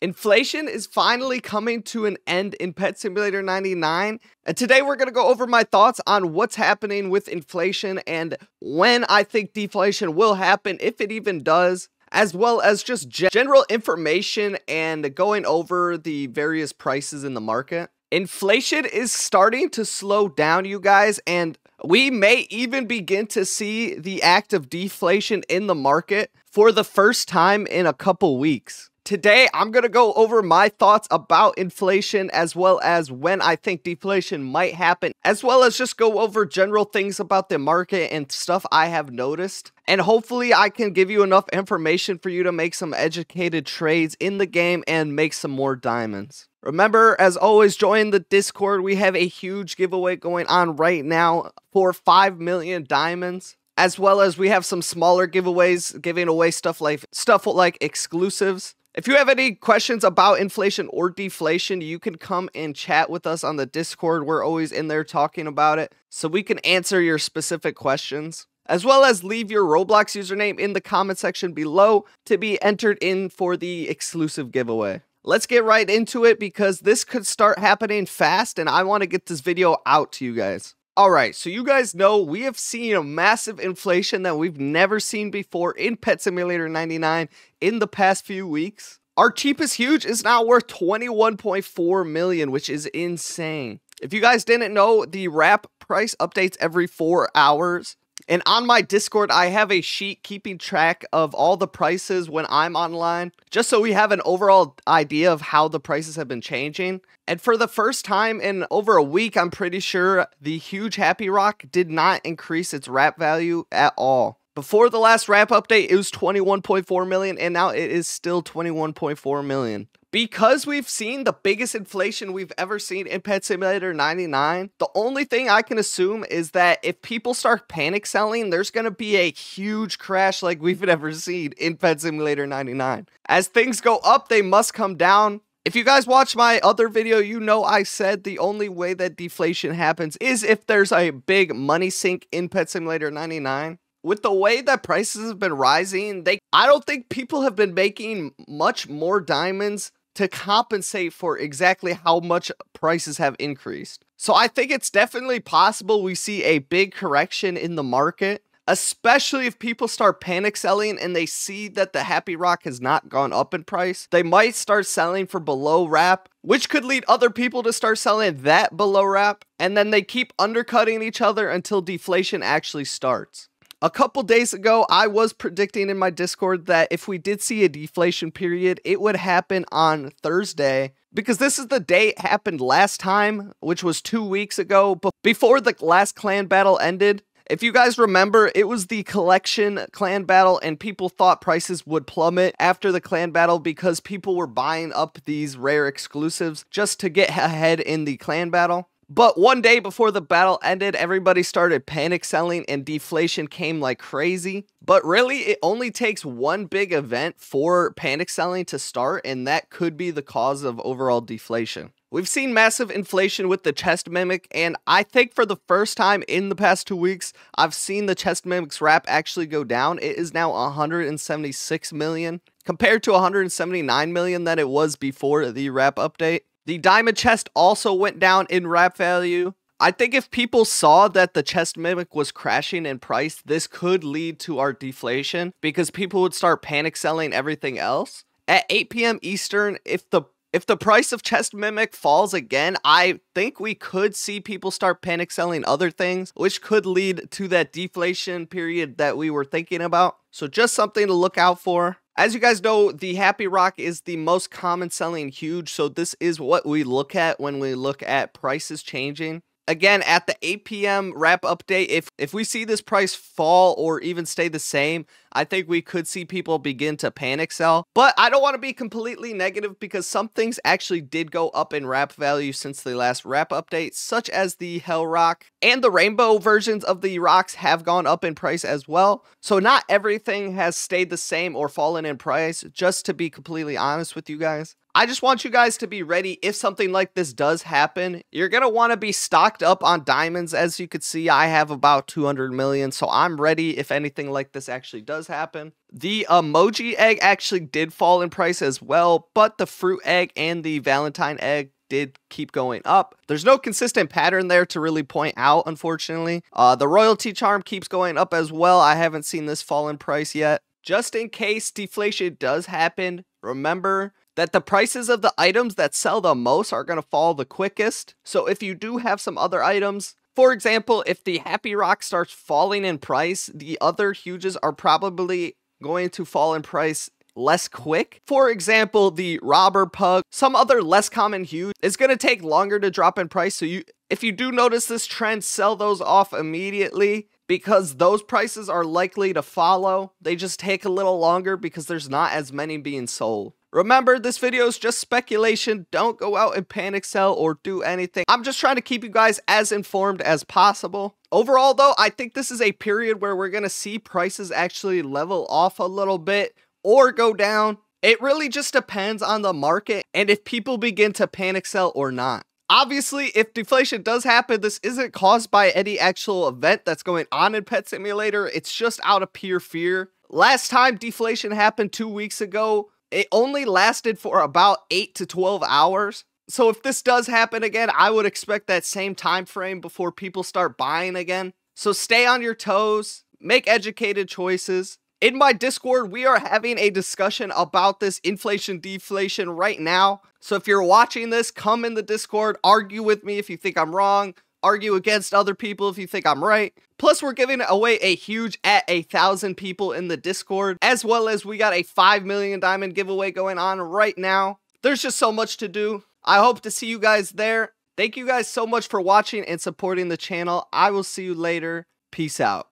Inflation is finally coming to an end in Pet Simulator 99. And today we're going to go over my thoughts on what's happening with inflation and when I think deflation will happen, if it even does, as well as just general information and going over the various prices in the market. Inflation is starting to slow down, you guys, and we may even begin to see the act of deflation in the market for the first time in a couple weeks. Today, I'm going to go over my thoughts about inflation as well as when I think deflation might happen, as well as just go over general things about the market and stuff I have noticed. And hopefully, I can give you enough information for you to make some educated trades in the game and make some more diamonds. Remember, as always, join the Discord. We have a huge giveaway going on right now for 5 million diamonds as well as we have some smaller giveaways giving away stuff like stuff like exclusives if you have any questions about inflation or deflation, you can come and chat with us on the Discord. We're always in there talking about it, so we can answer your specific questions, as well as leave your Roblox username in the comment section below to be entered in for the exclusive giveaway. Let's get right into it because this could start happening fast and I want to get this video out to you guys. Alright, so you guys know we have seen a massive inflation that we've never seen before in Pet Simulator 99 in the past few weeks. Our cheapest huge is now worth 21.4 million, which is insane. If you guys didn't know, the RAP price updates every 4 hours. And on my Discord, I have a sheet keeping track of all the prices when I'm online, just so we have an overall idea of how the prices have been changing. And for the first time in over a week, I'm pretty sure the huge Happy Rock did not increase its RAP value at all. Before the last RAP update, it was 21.4 million, and now it is still 21.4 million. Because we've seen the biggest inflation we've ever seen in Pet Simulator 99, the only thing I can assume is that if people start panic selling, there's going to be a huge crash like we've never seen in Pet Simulator 99. As things go up, they must come down. If you guys watch my other video, you know I said the only way that deflation happens is if there's a big money sink in Pet Simulator 99 with the way that prices have been rising, they I don't think people have been making much more diamonds to compensate for exactly how much prices have increased. So I think it's definitely possible we see a big correction in the market, especially if people start panic selling and they see that the Happy Rock has not gone up in price. They might start selling for below RAP, which could lead other people to start selling that below RAP, and then they keep undercutting each other until deflation actually starts. A couple days ago, I was predicting in my Discord that if we did see a deflation period, it would happen on Thursday because this is the day it happened last time, which was two weeks ago, before the last clan battle ended. If you guys remember, it was the collection clan battle, and people thought prices would plummet after the clan battle because people were buying up these rare exclusives just to get ahead in the clan battle. But one day before the battle ended, everybody started panic selling and deflation came like crazy. But really, it only takes one big event for panic selling to start, and that could be the cause of overall deflation. We've seen massive inflation with the chest mimic, and I think for the first time in the past two weeks, I've seen the chest mimic's RAP actually go down. It is now 176 million compared to 179 million that it was before the RAP update. The diamond chest also went down in RAP value. I think if people saw that the chest mimic was crashing in price, this could lead to our deflation because people would start panic selling everything else. At 8 p.m. Eastern, if the if the price of chest mimic falls again, I think we could see people start panic selling other things, which could lead to that deflation period that we were thinking about. So just something to look out for. As you guys know, the Happy Rock is the most common selling huge, so this is what we look at when we look at prices changing again at the 8 p.m RAP update if if we see this price fall or even stay the same i think we could see people begin to panic sell. But i don't want to be completely negative because some things actually did go up in RAP value since the last RAP update such as the hell rock and the rainbow versions of the rocks have gone up in price as well. So not everything has stayed the same or fallen in price just to be completely honest with you guys I just want you guys to be ready if something like this does happen. You're going to want to be stocked up on diamonds. As you can see, I have about 200 million, so I'm ready if anything like this actually does happen. The emoji egg actually did fall in price as well, but the fruit egg and the Valentine egg did keep going up. There's no consistent pattern there to really point out, unfortunately. Uh, the royalty charm keeps going up as well. I haven't seen this fall in price yet. Just in case deflation does happen, remember that the prices of the items that sell the most are going to fall the quickest. So if you do have some other items, for example, if the Happy Rock starts falling in price, the other huges are probably going to fall in price less quick. For example, the robber pug, some other less common huge, is going to take longer to drop in price. So you, if you do notice this trend, sell those off immediately because those prices are likely to follow. They just take a little longer because there's not as many being sold. Remember, this video is just speculation. Don't go out and panic sell or do anything. I'm just trying to keep you guys as informed as possible. Overall, though, I think this is a period where we're going to see prices actually level off a little bit or go down. It really just depends on the market and if people begin to panic sell or not. Obviously, if deflation does happen, this isn't caused by any actual event that's going on in Pet Simulator. It's just out of pure fear. Last time deflation happened two weeks ago, it only lasted for about 8 to 12 hours. So if this does happen again, I would expect that same time frame before people start buying again. So stay on your toes, make educated choices, in my Discord, we are having a discussion about this inflation deflation right now. So if you're watching this, come in the Discord, argue with me if you think I'm wrong, argue against other people if you think I'm right. Plus, we're giving away a huge at a thousand people in the Discord, as well as we got a 5 million diamond giveaway going on right now. There's just so much to do. I hope to see you guys there. Thank you guys so much for watching and supporting the channel. I will see you later. Peace out.